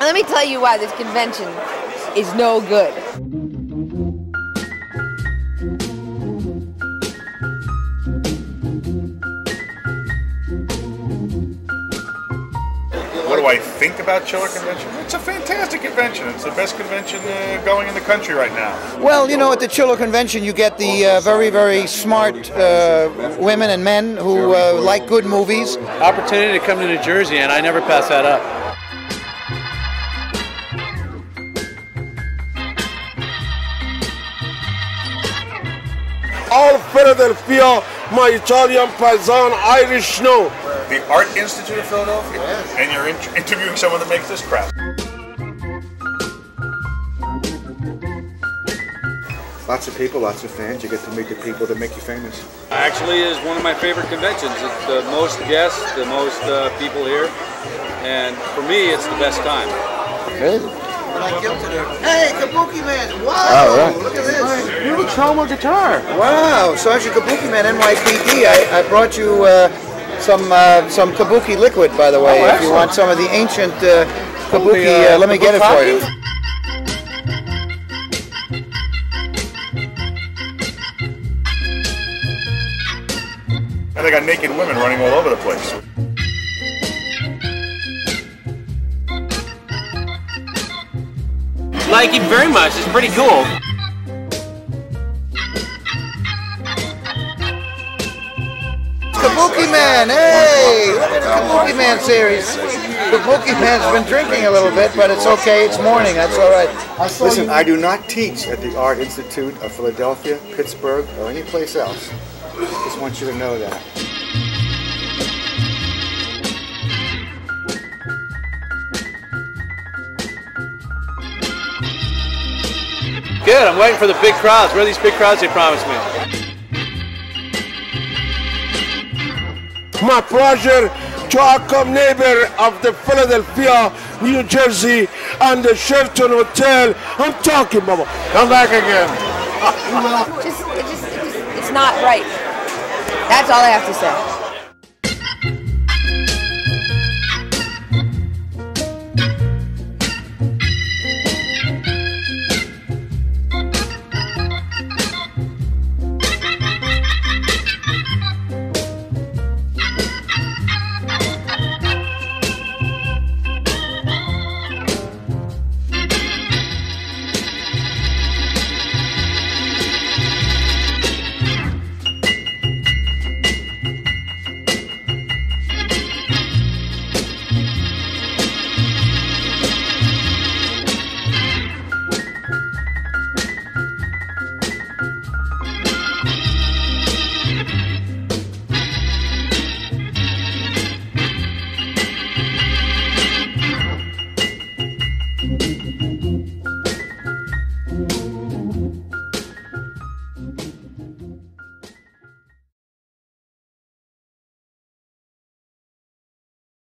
Let me tell you why this convention is no good. Do I think about Chiller Convention? It's a fantastic convention. It's the best convention uh, going in the country right now. Well, you know, at the Chiller Convention, you get the uh, very, very smart uh, women and men who uh, like good movies. Opportunity to come to New Jersey, and I never pass that up. all Philadelphia, my Italian paisan Irish know. The Art Institute of Philadelphia, and you're in- interviewing someone that makes this crap. Lots of people, lots of fans. You get to meet the people that make you famous. Actually, is one of my favorite conventions. It's the most guests, the most uh, people here, and for me, it's the best time. Hey, Kabukiman! Wow! Look at this! Little Troma guitar. Wow! Sergeant Kabukiman, NYPD. I, I brought you uh, some uh, some Kabuki liquid, by the way. if you want some of the ancient uh, Kabuki, uh, let me get it for you. And they got naked women running all over the place. Like it very much. It's pretty cool. Kabukiman, hey! Look at the Kabukiman series. Kabukiman's been drinking a little bit, but it's okay. It's morning. That's all right. Listen, I do not teach at the Art Institute of Philadelphia, Pittsburgh, or any place else. Just want you to know that. Good. I'm waiting for the big crowds. Where are these big crowds they promised me? My pleasure to welcome neighbor of the Philadelphia, New Jersey, and the Sheraton Hotel. I'm talking, Baba. Come back again. Just, it just, it just, it's not right. That's all I have to say.